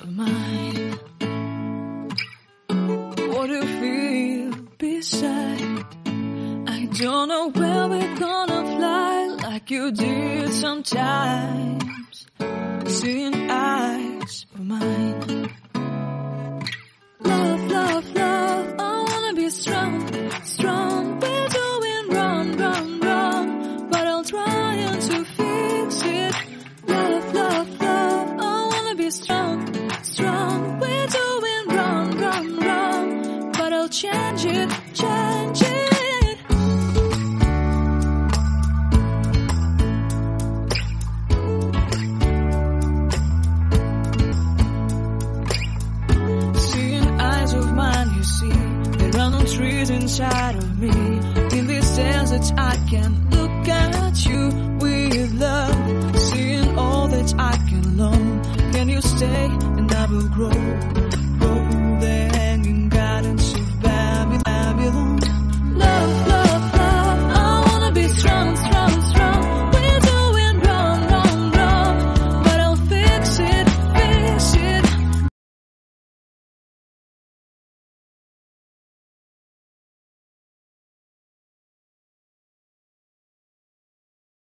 of mine. What do you feel beside? I don't know where we're gonna fly like you did sometimes. Seeing eyes of mine. Love, love, love, I wanna be strong. Change it, change it. Seeing eyes of mine, you see, there are no trees inside of me. In this desert, I can look at you with love. Seeing all that I can learn. Can you stay and I will grow?